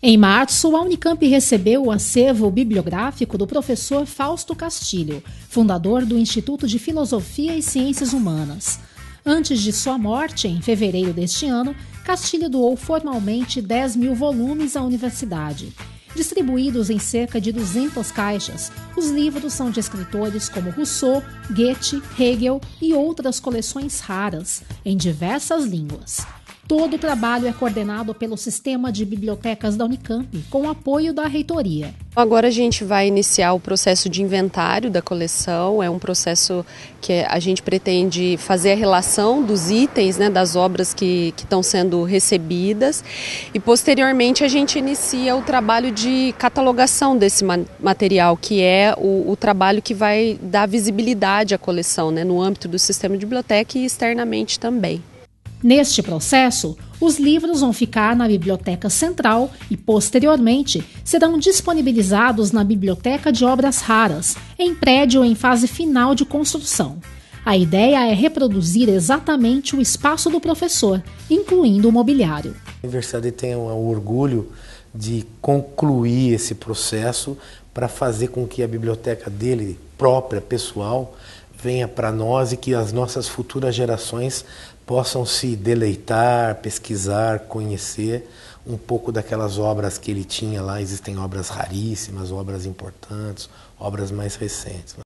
Em março, a Unicamp recebeu o acervo bibliográfico do professor Fausto Castilho, fundador do Instituto de Filosofia e Ciências Humanas. Antes de sua morte, em fevereiro deste ano, Castilho doou formalmente 10 mil volumes à universidade. Distribuídos em cerca de 200 caixas, os livros são de escritores como Rousseau, Goethe, Hegel e outras coleções raras, em diversas línguas. Todo o trabalho é coordenado pelo Sistema de Bibliotecas da Unicamp, com apoio da reitoria. Agora a gente vai iniciar o processo de inventário da coleção. É um processo que a gente pretende fazer a relação dos itens, né, das obras que, que estão sendo recebidas. E posteriormente a gente inicia o trabalho de catalogação desse material, que é o, o trabalho que vai dar visibilidade à coleção, né, no âmbito do sistema de biblioteca e externamente também. Neste processo, os livros vão ficar na Biblioteca Central e, posteriormente, serão disponibilizados na Biblioteca de Obras Raras, em prédio em fase final de construção. A ideia é reproduzir exatamente o espaço do professor, incluindo o mobiliário. A universidade tem um orgulho de concluir esse processo para fazer com que a biblioteca dele, própria, pessoal, venha para nós e que as nossas futuras gerações possam se deleitar, pesquisar, conhecer um pouco daquelas obras que ele tinha lá. Existem obras raríssimas, obras importantes, obras mais recentes.